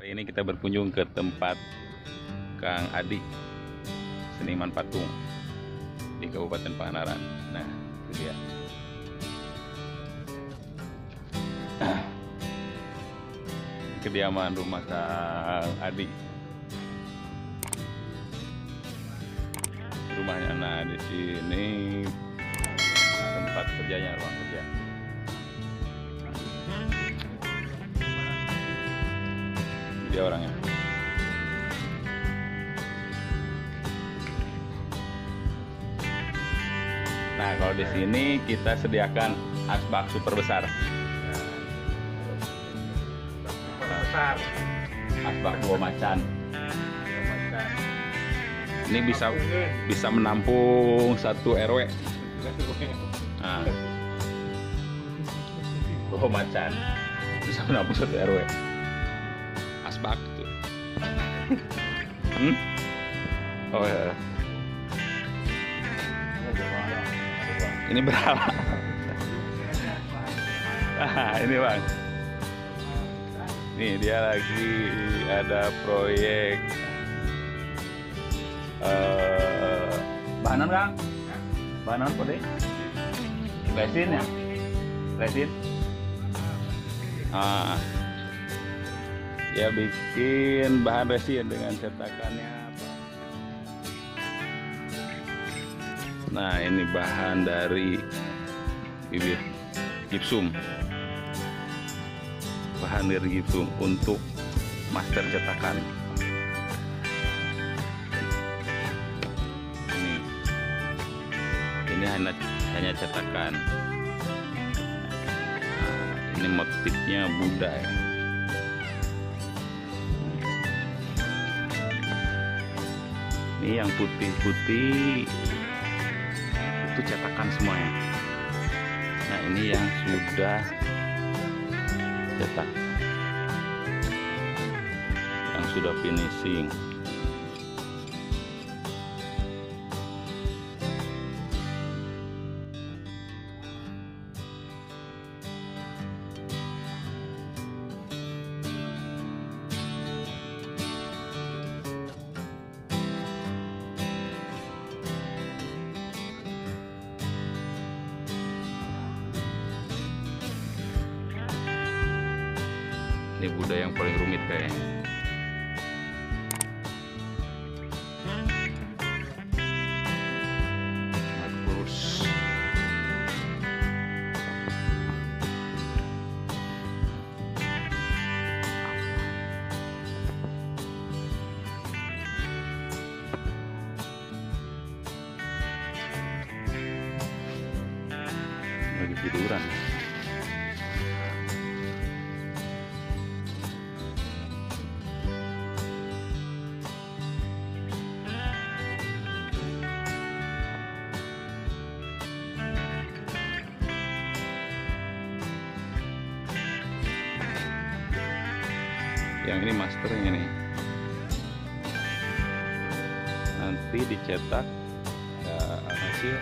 kita berkunjung ke tempat Kang Adi seniman patung di Kabupaten Pangandaran. Nah, itu dia. Kediaman rumah Kang Adi. Rumahnya nah di sini tempat kerjanya ruang kerja. Dia orangnya. Nah, kalau di sini kita sediakan asbak super besar. besar Asbak dua macan. Ini bisa bisa menampung satu RW. Nah. Dua macan. Bisa menampung satu RW. Asbak itu. Hmm? Oh ya. Ini berapa? Ah, ini bang. Nih dia lagi ada proyek eh bahanan kang? Bahanan deh? Resin ya? Resin? Ah, ya bikin bahan resin dengan cetakannya apa? Nah ini bahan dari bibit gipsum bahan dari gipsum untuk master cetakan. Ini. Ini hanya hanya cetakan. Nah, ini motifnya Buddha ya ini yang putih-putih. Itu cetakan semuanya. Nah ini yang sudah cetak. Yang sudah finishing ini Buddha yang paling rumit kayaknya. Kurus. Lagi tiduran yang ini masternya nih. Nanti dicetak ya, hasil